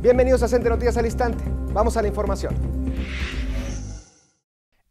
Bienvenidos a Cente Noticias al Instante. Vamos a la información.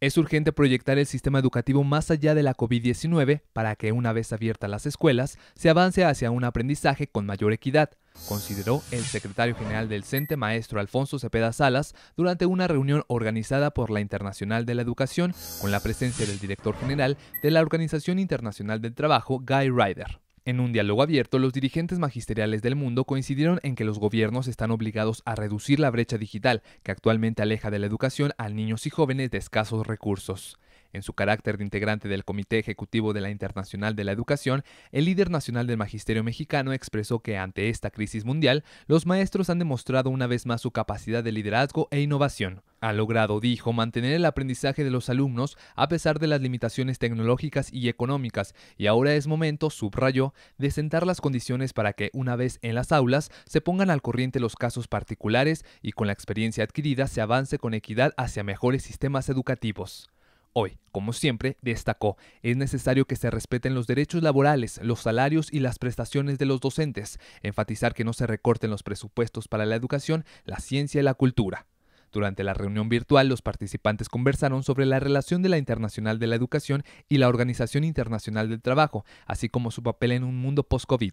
Es urgente proyectar el sistema educativo más allá de la COVID-19 para que una vez abiertas las escuelas se avance hacia un aprendizaje con mayor equidad, consideró el secretario general del CENTE, maestro Alfonso Cepeda Salas, durante una reunión organizada por la Internacional de la Educación con la presencia del director general de la Organización Internacional del Trabajo, Guy Ryder. En un diálogo abierto, los dirigentes magisteriales del mundo coincidieron en que los gobiernos están obligados a reducir la brecha digital que actualmente aleja de la educación a niños y jóvenes de escasos recursos. En su carácter de integrante del Comité Ejecutivo de la Internacional de la Educación, el líder nacional del Magisterio mexicano expresó que ante esta crisis mundial, los maestros han demostrado una vez más su capacidad de liderazgo e innovación. Ha logrado, dijo, mantener el aprendizaje de los alumnos a pesar de las limitaciones tecnológicas y económicas, y ahora es momento, subrayó, de sentar las condiciones para que, una vez en las aulas, se pongan al corriente los casos particulares y con la experiencia adquirida se avance con equidad hacia mejores sistemas educativos. Hoy, como siempre, destacó, es necesario que se respeten los derechos laborales, los salarios y las prestaciones de los docentes, enfatizar que no se recorten los presupuestos para la educación, la ciencia y la cultura. Durante la reunión virtual, los participantes conversaron sobre la relación de la Internacional de la Educación y la Organización Internacional del Trabajo, así como su papel en un mundo post-COVID.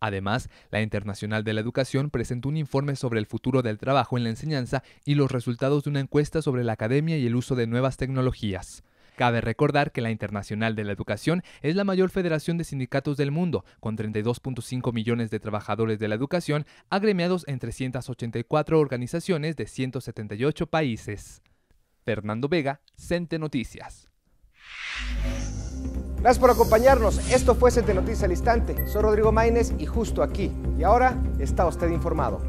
Además, la Internacional de la Educación presentó un informe sobre el futuro del trabajo en la enseñanza y los resultados de una encuesta sobre la academia y el uso de nuevas tecnologías. Cabe recordar que la Internacional de la Educación es la mayor federación de sindicatos del mundo, con 32.5 millones de trabajadores de la educación agremiados en 384 organizaciones de 178 países. Fernando Vega, Cente Noticias. Gracias por acompañarnos. Esto fue Cente Noticias al Instante. Soy Rodrigo Maínez y justo aquí. Y ahora está usted informado.